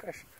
Question.